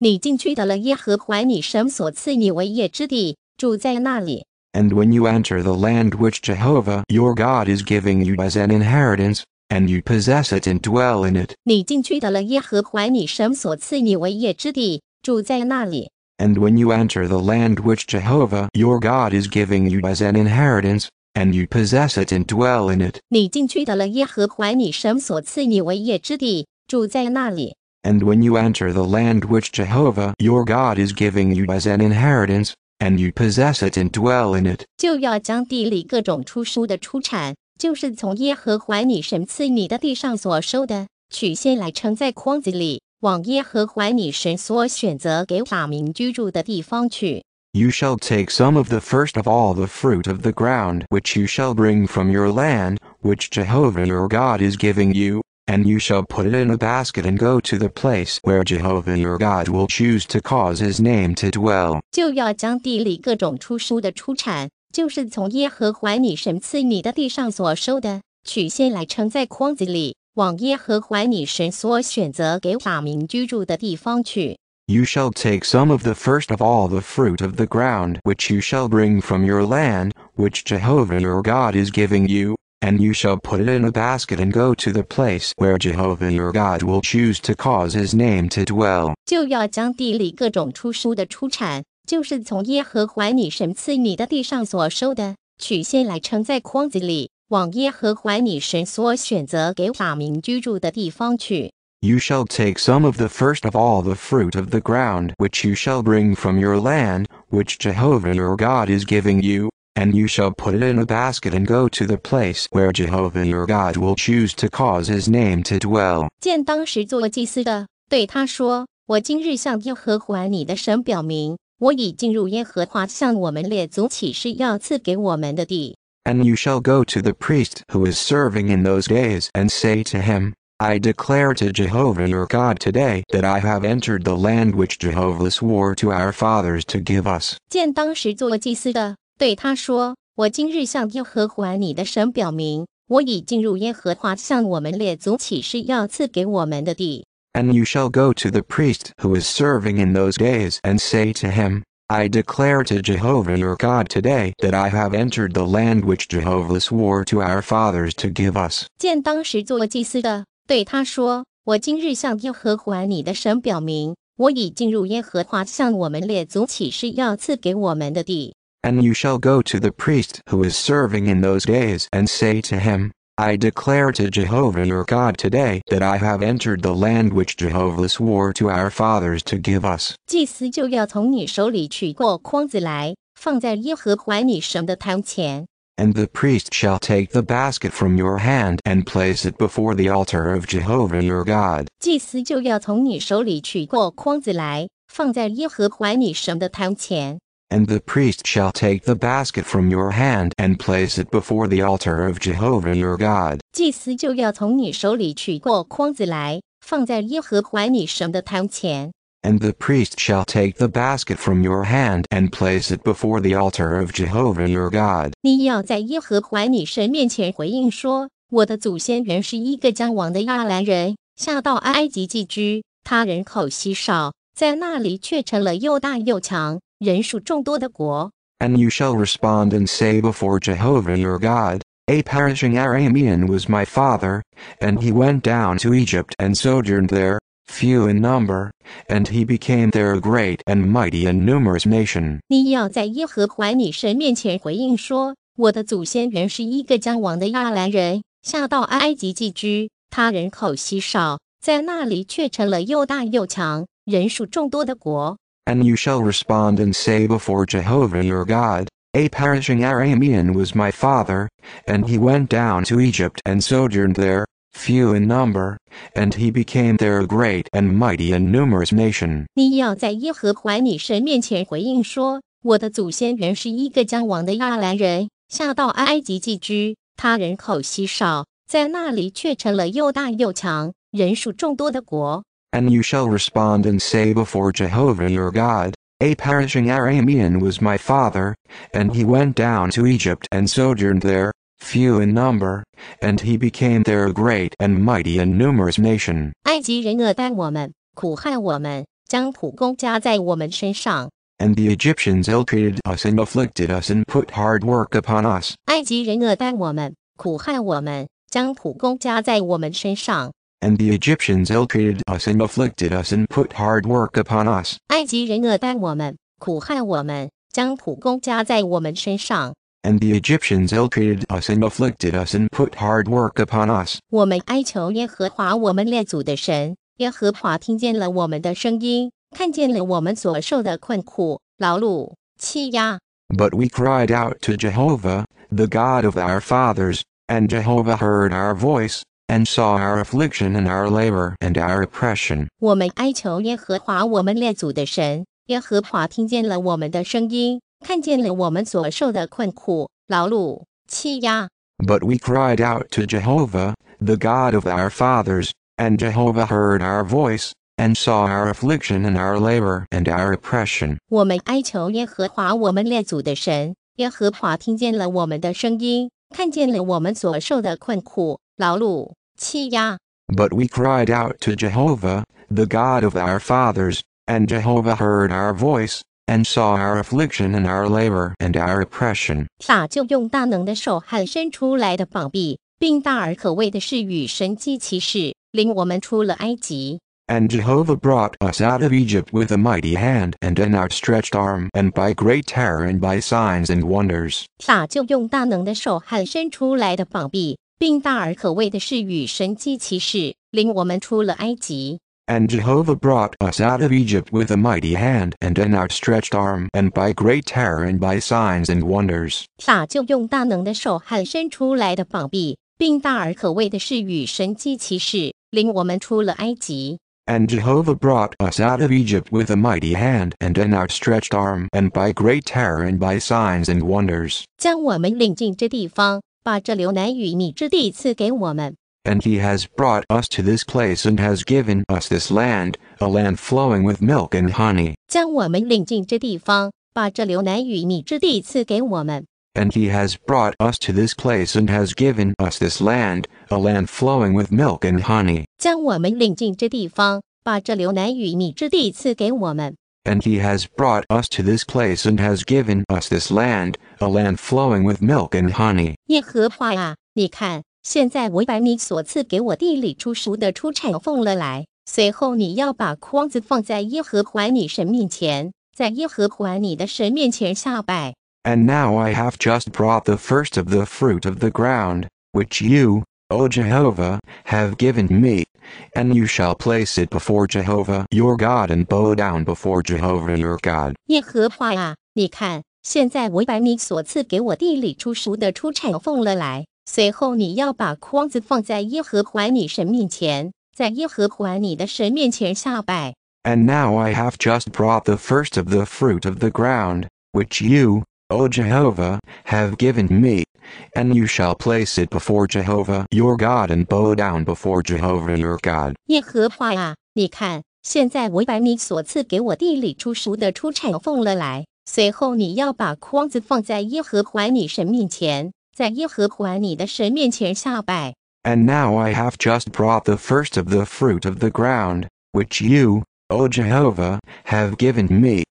你进去到了耶和华你神所赐你为业之地，住在那里。 And when you enter the land which Jehovah your God is giving you as an inheritance, and you possess it and dwell in it, 你进去到了耶和华你神所赐你为业之地，住在那里。 and when you enter the land which Jehovah your God is giving you as an inheritance, and you possess it and dwell in it, 你进去到了耶和华你神所赐你为业之地，住在那里。 and when you enter the land which Jehovah your God is giving you as an inheritance, and you possess it and dwell in it, 就要将地里各种出书的出产，就是从耶和华你神赐你的地上所收的，取先来盛在筐子里，往耶和华你神所选择给法民居住的地方去。 You shall take some of the first of all the fruit of the ground which you shall bring from your land, which Jehovah your God is giving you, and you shall put it in a basket and go to the place where Jehovah your God will choose to cause his name to dwell. 就要将地里各种出书的出产，就是从耶和华你神赐你的地上所收的，取先来盛在筐子里，往耶和华你神所选择给法民居住的地方去。 You shall take some of the first of all the fruit of the ground which you shall bring from your land, which Jehovah your God is giving you, and you shall put it in a basket and go to the place where Jehovah your God will choose to cause his name to dwell. 就要将地里各种出书的出产，就是从耶和华你神赐你的地上所收的，取先来盛在筐子里，往耶和华你神所选择给法民居住的地方去。 You shall take some of the first of all the fruit of the ground which you shall bring from your land, which Jehovah your God is giving you, and you shall put it in a basket and go to the place where Jehovah your God will choose to cause his name to dwell. 见当时做祭司的对他说：“我今日向耶和华你的神表明，我已进入耶和华向我们列祖起誓要赐给我们的地。 And you shall go to the priest who is serving in those days and say to him, I declare to Jehovah your God today that I have entered the land which Jehovah swore to our fathers to give us. ”见当时做祭司的 对他说：“我今日向耶和华你的神表明，我已进入耶和华向我们列祖起誓要赐给我们的地。 And you shall go to the priest who is serving in those days and say to him, I declare to Jehovah your God today that I have entered the land which Jehovah swore to our fathers to give us. ”见当时做祭司的对他说：“我今日向耶和华你的神表明，我已进入耶和华向我们列祖起誓要赐给我们的地。” And you shall go to the priest who is serving in those days and say to him, I declare to Jehovah your God today that I have entered the land which Jehovah swore to our fathers to give us. 祭司就要从你手里取过筐子来，放在耶和华你神的坛前。 And the priest shall take the basket from your hand and place it before the altar of Jehovah your God. 祭司就要从你手里取过筐子来，放在耶和华你神的坛前。 And the priest shall take the basket from your hand and place it before the altar of Jehovah your God. 祭司就要从你手里取过筐子来，放在耶和华你神的坛前。 And the priest shall take the basket from your hand and place it before the altar of Jehovah your God. 你要在耶和华你神面前回应说：“我的祖先原是一个将亡的亚兰人，下到埃及寄居，他人口稀少，在那里却成了又大又强、 人数众多的国。 And you shall respond and say before Jehovah your God, A perishing Aramean was my father, and he went down to Egypt and sojourned there, few in number, and he became there a great and mighty and numerous nation. 你要在耶和华你神面前回应说：我的祖先原是一个将亡的亚兰人，下到埃及寄居，他人口稀少，在那里却成了又大又强、人数众多的国。 And you shall respond and say before Jehovah your God, A perishing Aramean was my father, and he went down to Egypt and sojourned there, few in number, and he became there a great and mighty and numerous nation. 你要在耶和华你神面前回应说：我的祖先原是一个将亡的亚兰人，下到埃及寄居，他人口稀少，在那里却成了又大又强、人数众多的国。 And you shall respond and say before Jehovah your God, A perishing Aramean was my father, and he went down to Egypt and sojourned there, few in number, and he became there a great and mighty and numerous nation. 埃及人恶待我们，苦害我们， 将苦工加在我们身上。 And the Egyptians ill-treated us and afflicted us and put hard work upon us. 埃及人恶待我们，苦害我们，将苦工加在我们身上。 And the Egyptians ill-treated us and afflicted us and put hard work upon us. 埃及人恶待我们，苦害我们，将苦工加在我们身上。 And the Egyptians ill-treated us and afflicted us and put hard work upon us. 我们哀求耶和华我们列祖的神，耶和华听见了我们的声音，看见了我们所受的困苦、劳碌、欺压。 But we cried out to Jehovah, the God of our fathers, and Jehovah heard our voice, and saw our affliction and our labor and our oppression. 我们哀求耶和华我们列祖的神，耶和华听见了我们的声音，看见了我们所受的困苦、劳碌、欺压。 But we cried out to Jehovah, the God of our fathers, and Jehovah heard our voice, and saw our affliction and our labor and our oppression. 我们哀求耶和华我们列祖的神，耶和华听见了我们的声音，看见了我们所受的困苦、劳碌、 欺压。 But we cried out to Jehovah, the God of our fathers, and Jehovah heard our voice, and saw our affliction and our labor and our oppression. 撒就用大能的手和伸出来的膀臂，并大而可畏的是与神迹奇事，领我们出了埃及。 And Jehovah brought us out of Egypt with a mighty hand and an outstretched arm, and by great terror and by signs and wonders. 撒就用大能的手和伸出来的膀臂， 并大而可畏的是与神迹奇事，领我们出了埃及。 And Jehovah brought us out of Egypt with a mighty hand and an outstretched arm, and by great terror and by signs and wonders. 撒就用大能的手和伸出来的膀臂，并大而可畏的是与神迹奇事，领我们出了埃及。 And Jehovah brought us out of Egypt with a mighty hand and an outstretched arm, and by great terror and by signs and wonders. 将我们领进这地方， 把这流奶与蜜之地赐给我们。 And he has brought us to this place and has given us this land, a land flowing with milk and honey. 将我们领进这地方，把这流奶与蜜之地赐给我们。 And he has brought us to this place and has given us this land, a land flowing with milk and honey. 将我们领进这地方，把这流奶与蜜之地赐给我们。 And he has brought us to this place and has given us this land, a land flowing with milk and honey. 耶和华啊，你看，现在我把你所赐给我地里出熟的出产奉了来。随后你要把筐子放在耶和华你神面前，在耶和华你的神面前下拜。 And now I have just brought the first of the fruit of the ground, which you, O Jehovah, have given me. And you shall place it before Jehovah your God and bow down before Jehovah your God. 耶和华啊，你看，现在我把你所赐给我地里出熟的出产奉了来。随后你要把筐子放在耶和华你神面前，在耶和华你的神面前下拜。 And now I have just brought the first of the fruit of the ground, which you, O Jehovah, have given me. And you shall place it before Jehovah your God and bow down before Jehovah your God. 耶和华啊，你看，现在我把你所赐给我地里出熟的出产奉了来。随后你要把筐子放在耶和华你神面前，在耶和华你的神面前下拜。 And now I have just brought the first of the fruit of the ground, which you, O Jehovah, have given me.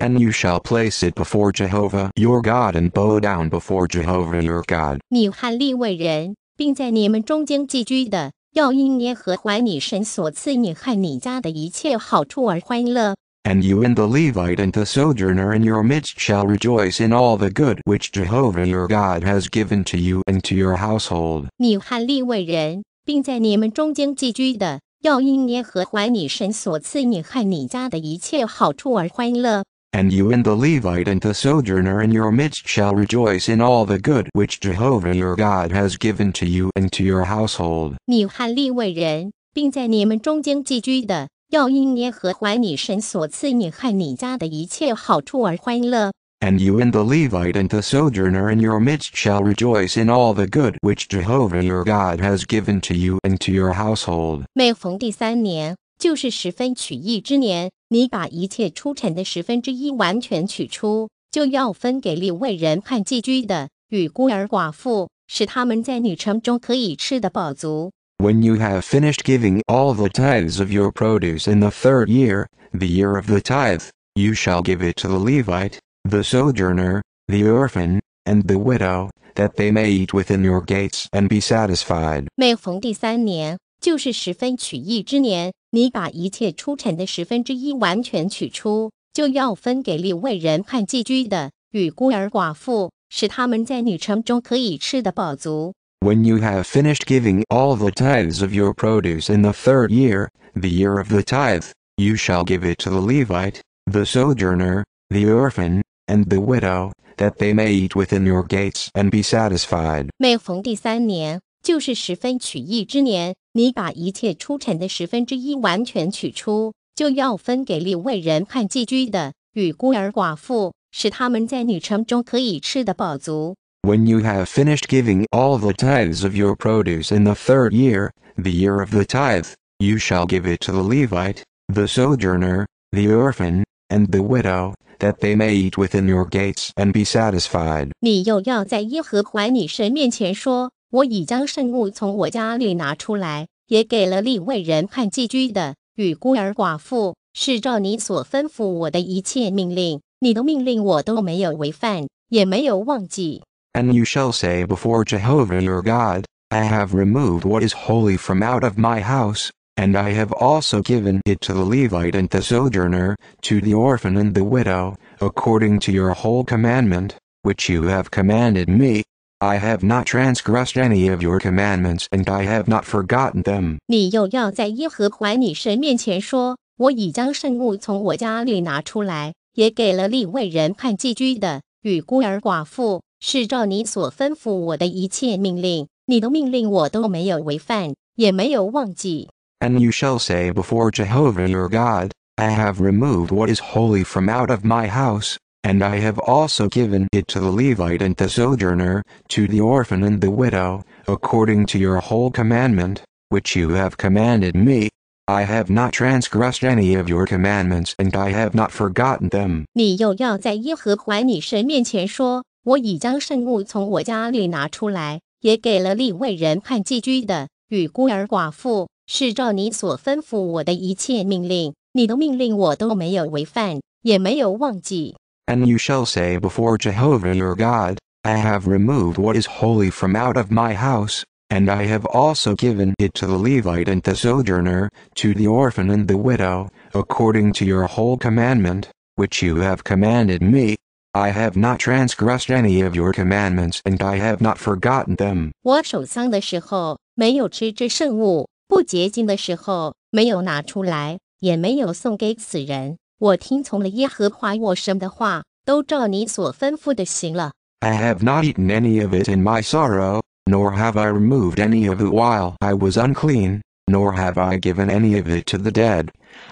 And you shall place it before Jehovah your God and bow down before Jehovah your God. 你和利未人，并在你们中间寄居的，要因耶和华你神所赐你和你家的一切好处而欢乐。 And you and the Levite and the sojourner in your midst shall rejoice in all the good which Jehovah your God has given to you and to your household. 你和利未人，并在你们中间寄居的， 要因耶和华你神所赐你和你家的一切好处而欢乐。 And you and the Levite and the sojourner in your midst shall rejoice in all the good which Jehovah your God has given to you and to your household. 你和利未人，并在你们中间寄居的，要因耶和华你神所赐你和你家的一切好处而欢乐。 and you and the Levite and the sojourner in your midst shall rejoice in all the good which Jehovah your God has given to you and to your household。每逢第三年，就是十分取义之年，你把一切出产的十分之一完全取出，就要分给利未人和寄居的与孤儿寡妇，使他们在你城中可以吃得饱足。When you have finished giving all the tithes of your produce in the third year, the year of the tithe, you shall give it to the Levite the sojourner, the orphan, and the widow, that they may eat within your gates and be satisfied. 每逢第三年，就是十分取义之年，你把一切出产的十分之一完全取出，就要分给利未人和寄居的与孤儿寡妇，使他们在你城中可以吃得饱足。When you have finished giving all the tithes of your produce in the third year, the year of the tithe, you shall give it to the Levite, the sojourner, the orphan, and the widow, that they may eat within your gates and be satisfied。每逢第三年，就是十分取义之年，你把一切出产的十分之一完全取出，就要分给利未人和寄居的与孤儿寡妇，使他们在你城中可以吃得饱足。When you have finished giving all the tithes of your produce in the third year, the year of the tithe, you shall give it to the Levite, the sojourner, the orphan, and the widow, that they may eat within your gates and be satisfied. 你又要在耶和华你神面前说：“我已将圣物从我家里拿出来，也给了利未人和寄居的与孤儿寡妇，是照你所吩咐我的一切命令。你的命令我都没有违反，也没有忘记。 And you shall say before Jehovah your God, I have removed what is holy from out of my house, and I have also given it to the Levite and the sojourner, to the orphan and the widow, according to your whole commandment, which you have commanded me. I have not transgressed any of your commandments, and I have not forgotten them. 你又要在耶和华你神面前说：我已将圣物从我家里拿出来，也给了利未人和寄居的与孤儿寡妇，是照你所吩咐我的一切命令。你的命令我都没有违反，也没有忘记。 And you shall say before Jehovah your God, I have removed what is holy from out of my house, and I have also given it to the Levite and the sojourner, to the orphan and the widow, according to your whole commandment, which you have commanded me. I have not transgressed any of your commandments, and I have not forgotten them. 你又要在耶和华你神面前说：我已将圣物从我家里拿出来，也给了利未人和寄居的与孤儿寡妇， 是照你所吩咐我的一切命令。你的命令我都没有违反，也没有忘记。 And you shall say before Jehovah your God, I have removed what is holy from out of my house, and I have also given it to the Levite and the sojourner, to the orphan and the widow, according to your whole commandment, which you have commanded me. I have not transgressed any of your commandments, and I have not forgotten them. 我守丧的时候没有吃这圣物， 不洁净的时候没有拿出来，也没有送给此人。我听从了耶和华我神的话，都照你所吩咐的行了。 I have not eaten any of it in my sorrow, nor have I removed any of it while I was unclean, nor have I given any of it to the dead.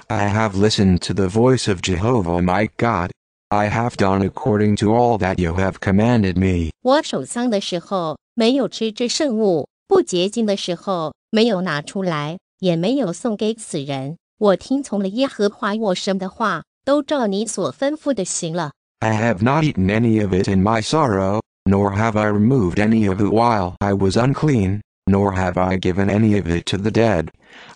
I have listened to the voice of Jehovah my God. I have done according to all that you have commanded me. 我守丧的时候没有吃这圣物，不洁净的时候 没有拿出来，也没有送给此人。我听从了耶和华我神的话，都照你所吩咐的行了。 I have not eaten any of it in my sorrow, nor have I removed any of it while I was unclean, nor have I given any of it to the dead.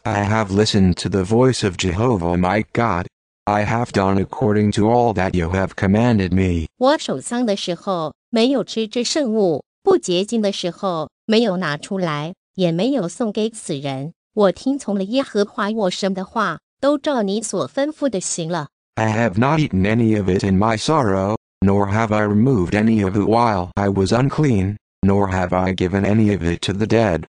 I have listened to the voice of Jehovah my God. I have done according to all that you have commanded me. 我守丧的时候没有吃这圣物，不洁净的时候没有拿出来， 也没有送给此人。我听从了耶和华我神的话，都照你所吩咐的行了。 I have not eaten any of it in my sorrow, nor have I removed any of it while I was unclean, nor have I given any of it to the dead.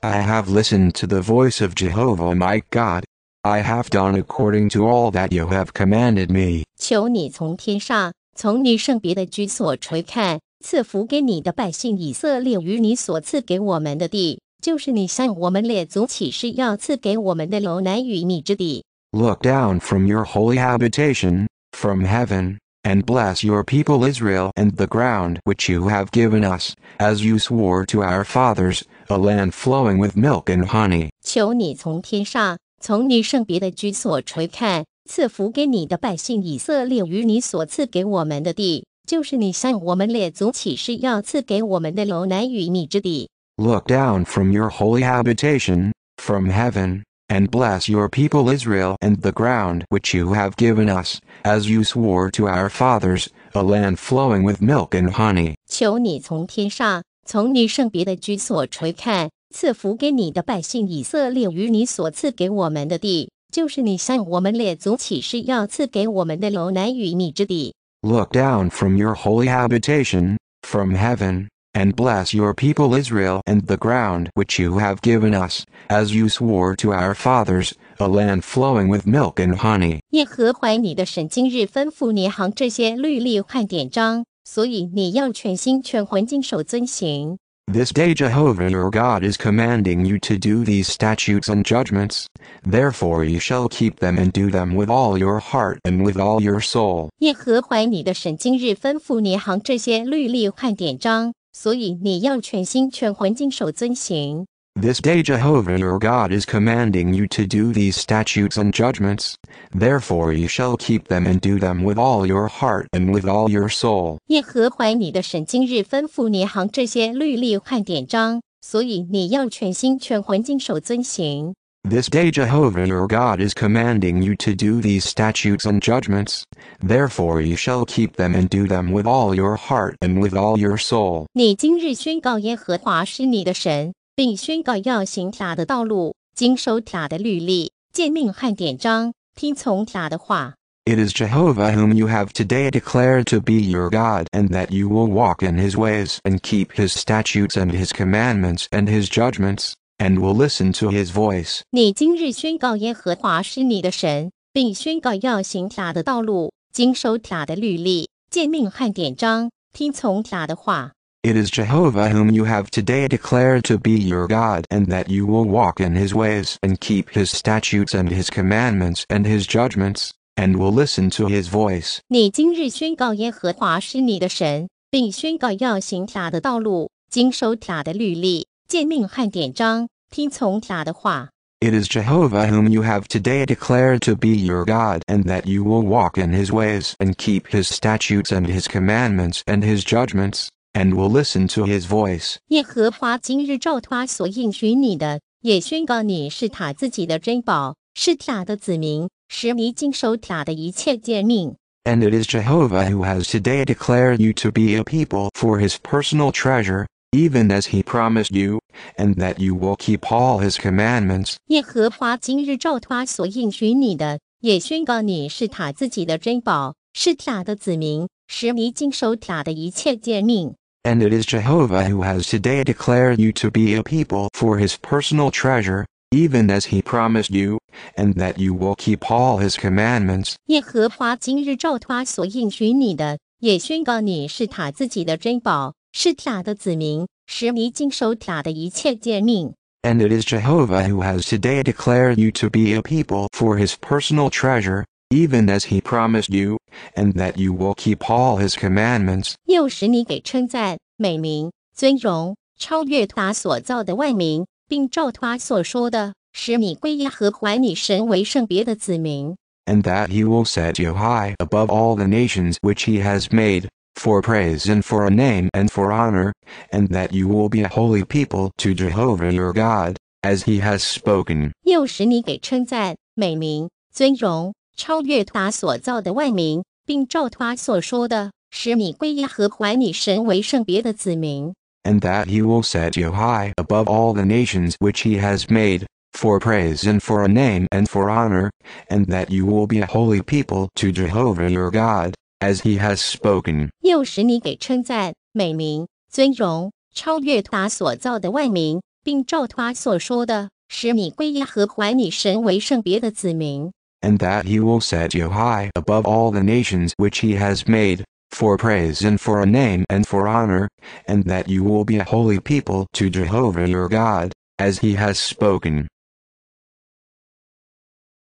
I have listened to the voice of Jehovah my God. I have done according to all that you have commanded me. 求你从天上，从你圣别的居所垂看，赐福给你的百姓以色列与你所赐给我们的地， 就是你向我们列祖起誓要赐给我们的楼南与你之地。 Look down from your holy habitation, from heaven, and bless your people Israel and the ground which you have given us, as you swore to our fathers, a land flowing with milk and honey. 求你从天上，从你圣别的居所垂看，赐福给你的百姓以色列与你所赐给我们的地，就是你向我们列祖起誓要赐给我们的楼南与你之地。 Look down from your holy habitation, from heaven, and bless your people Israel and the ground which you have given us, as you swore to our fathers, a land flowing with milk and honey. 求你从天上，从你圣别的居所垂看，赐福给你的百姓以色列与你所赐给我们的地，就是你向我们列祖起誓要赐给我们的楼南与米之地。 Look down from your holy habitation, from heaven, and bless your people Israel and the ground which you have given us, as you swore to our fathers, a land flowing with milk and honey. 耶和华你的神今日吩咐你行这些律例和典章，所以你要全心全魂谨守遵行。 This day Jehovah your God is commanding you to do these statutes and judgments, therefore you shall keep them and do them with all your heart and with all your soul. 耶和华你的神今日吩咐你行这些律例和典章， 所以你要全心全魂谨守遵行。This day Jehovah your God is commanding you to do these statutes and judgments, therefore you shall keep them and do them with all your heart and with all your soul. 耶和华你的神今日吩咐你行这些律例和典章，所以你要全心全魂谨守遵行。This day Jehovah your God is commanding you to do these statutes and judgments, therefore you shall keep them and do them with all your heart and with all your soul. 你今日宣告耶和华是你的神，并宣告要行他的道路，经守他的律例、诫命和典章，听从他的话。 It is Jehovah whom you have today declared to be your God, and that you will walk in his ways and keep his statutes and his commandments and his judgments, and will listen to his voice. 你今日宣告耶和华是你的神，并宣告要行他的道路，经守他的律例、诫命和典章，听从他的话。 It is Jehovah whom you have today declared to be your God, and that you will walk in his ways and keep his statutes and his commandments and his judgments, and will listen to his voice. 你今日宣告耶和华是你的神，并宣告要行他的道路，经守他的律例、 诫命和典章，听从他的话。 It is Jehovah whom you have today declared to be your God, and that you will walk in his ways and keep his statutes and his commandments and his judgments, and will listen to his voice. 耶和华今日照他所应许你的，也宣告你是他自己的珍宝，是他的子民，使你经守他的一切诫命。 And it is Jehovah who has today declared you to be a people for his personal treasure, even as he promised you, and that you will keep all his commandments, 耶和华今日照他所应许你的，也宣告你是他自己的珍宝，是他的子民，使你经守他的一切诫命。 and it is Jehovah who has today declared you to be a people for his personal treasure, even as he promised you, and that you will keep all his commandments, 耶和华今日照他所应许你的，也宣告你是他自己的珍宝， 是他的子民，使你经守他的一切诫命。 and it is Jehovah who has today declared you to be a people for his personal treasure, even as he promised you, and that you will keep all his commandments, 又使你给称赞、美名、尊荣，超越他所造的万民，并照他所说的，使你归耶和华你神为圣别的子民。 and that he will set you high above all the nations which he has made, for praise and for a name and for honor, and that you will be a holy people to Jehovah your God, as he has spoken. 又使你给称赞、美名、尊荣，超越他所造的万民，并照他所说的，使你归耶和华你神为圣别的子民。 and that he will set you high above all the nations which he has made, for praise and for a name and for honor, and that you will be a holy people to Jehovah your God, as he has spoken. 又使你给称赞、美名、尊荣，超越他所造的万民，并照他所说的，使你归耶和华你神为圣别的子民。 and that he will set you high above all the nations which he has made, for praise and for a name and for honor, and that you will be a holy people to Jehovah your God, as he has spoken.